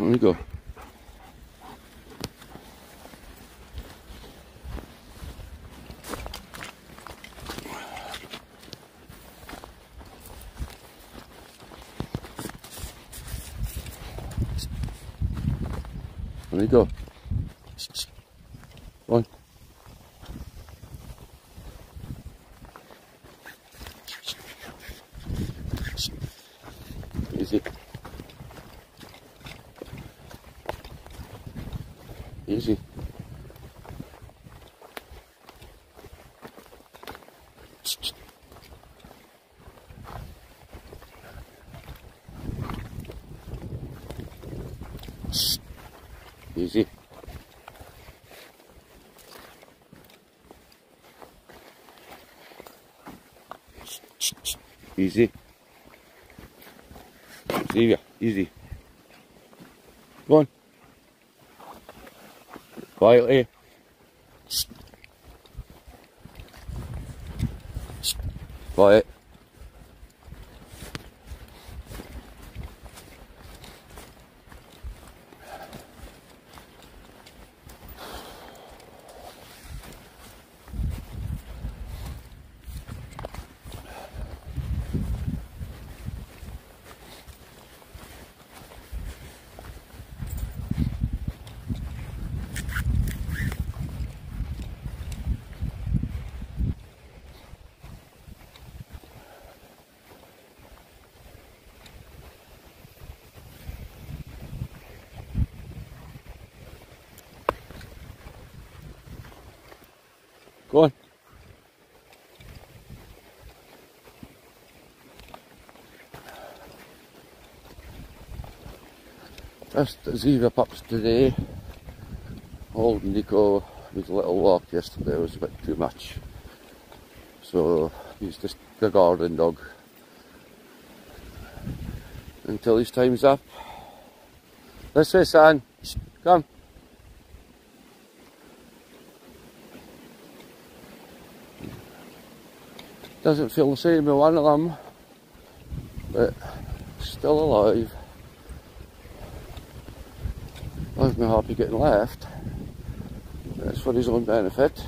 There you go. There you. Go on. Easy. Easy. Easy. Easy. Easy, easy. Go on. Quietly. Quiet. Go on. Just zebra pups today. Old Nico a little walk yesterday was a bit too much. So he's just the garden dog. Until his time's up. This way son. Come. Doesn't feel the same with one of them, but still alive. I've been happy getting left. That's for his own benefit.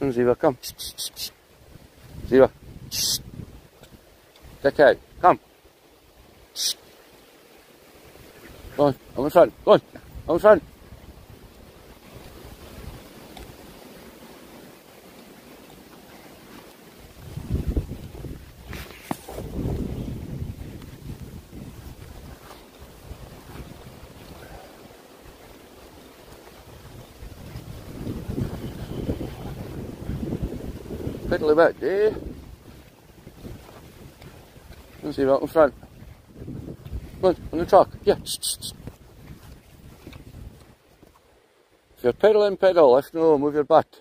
And Ziva, come. Ziva. Out. Come. Go on, on the front. Go on, on the front. Fiddle about there. Let's see about in front. Come on, on the truck. Yeah. If you're pedaling, pedal. If no, move your butt.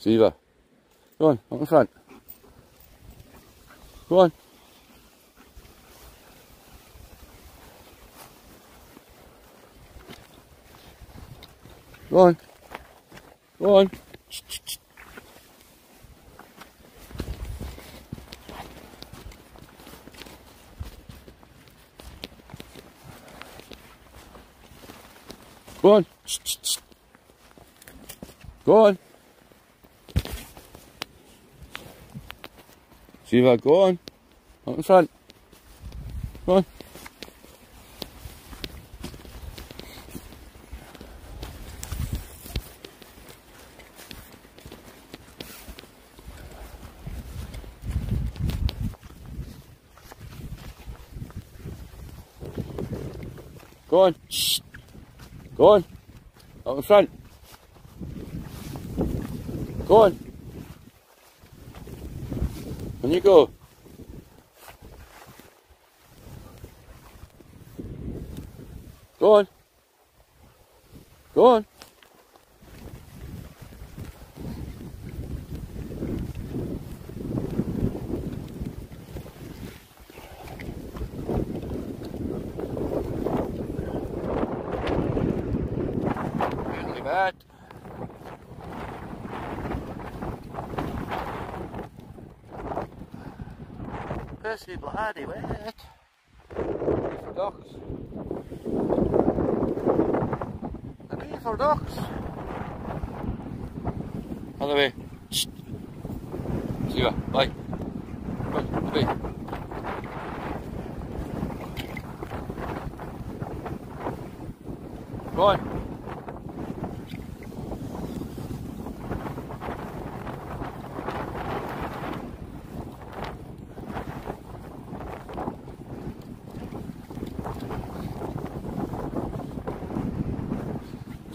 Ziva. Go on, out in front. Go on. Go on. Go on. Go on. Go on. Ziva, go on. Out in front. Go on. Go on. Go on. Out in front. Go on. On you go. Go on. Go on. Pissy bloody wet. ducks. A bee for ducks. Other way. Shh. See you. Bye. Bye. Bye. Go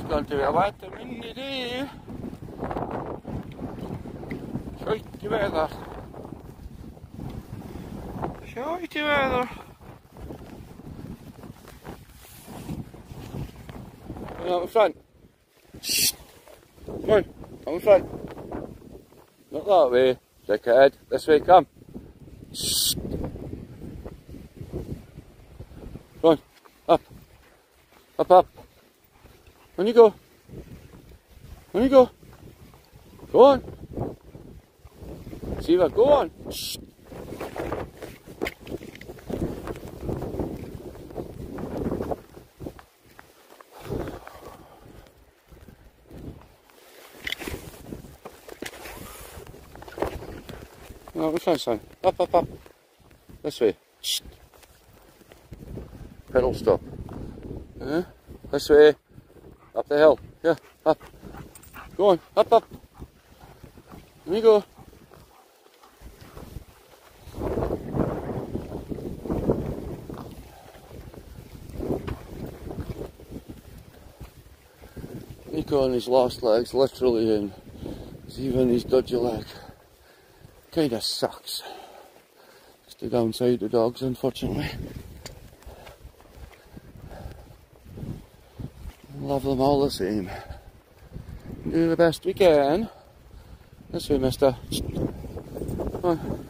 on. Ska inte jag veta min idé? Skjut i väder. Skjut i väder. Come out in front. Shh. Come on, come front. Not that way, dickhead. This way, come. Come on, up. Up, up. On you go. On you go. Go on. Ziva, go on. Shh. No, which way, son? Up, up, up. This way. Shh. Pedal stop. Uh, this way. Up the hill. Yeah, up. Go on. Up, up. There you go. Nico on his last legs, literally, and even his dodgy leg. Kinda sucks. It's the downside of dogs, unfortunately. Love them all the same. Do the best we can. This way, mister. Go on.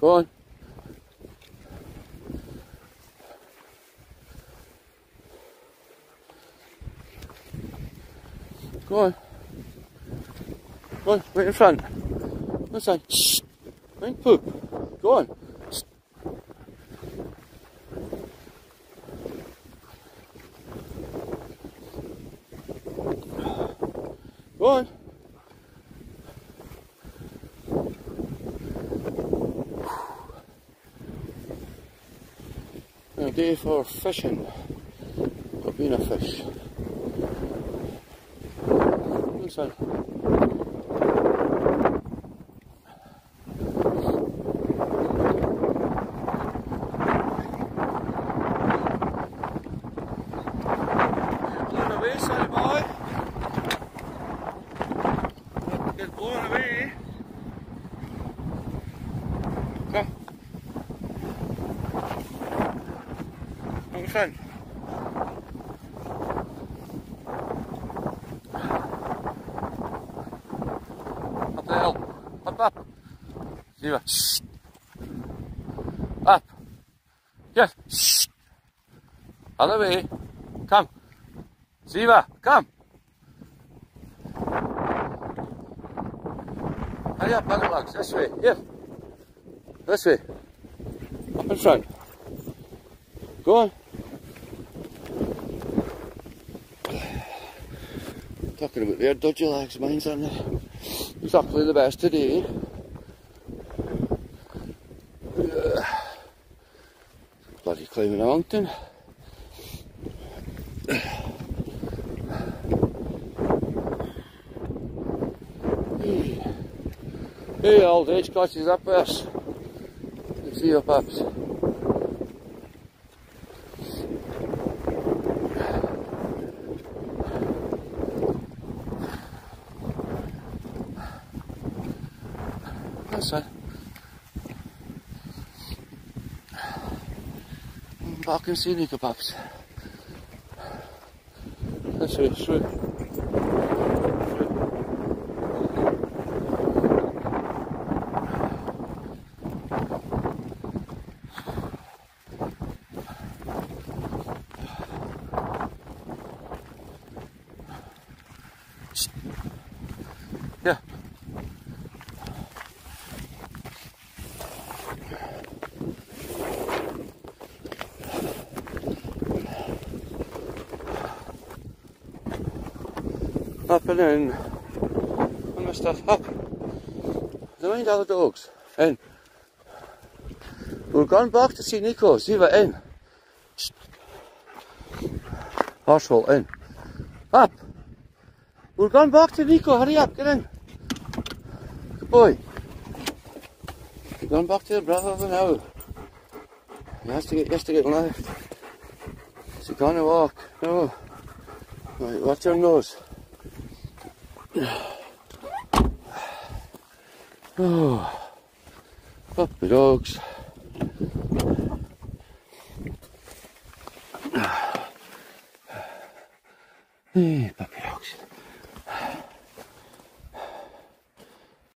Go on. Go on, right in front. This side. Shh. Right, poop. Go on. Go on. A day for fishing. For being a fish. Inside. Blown away, sorry boy. Get blown away. Come. Come front. Up the hill. Up, up. Ziva. Up. Yes. Other way. Come. Ziva, come. Hurry up, butter lugs. This way. Here. This way. Up in front. Go on. Talking about their dodgy legs, mine's aren't? Exactly the best today. Bloody climbing a mountain. Hey, old age classes up us. Let's see your pups. That's it. Back and see Nico pups. That's it, sweet. Yeah. Up and in. And my stuff up. Don't mind other dogs. In. We're going back to see Nico. See what in. Arshole in. Up. We're going back to Nico. Hurry up. Get in. Boy. We're going back to your brother now. He has to get, he has to get left. Is he gonna walk? No. Right, watch your nose. Oh, Up the dogs.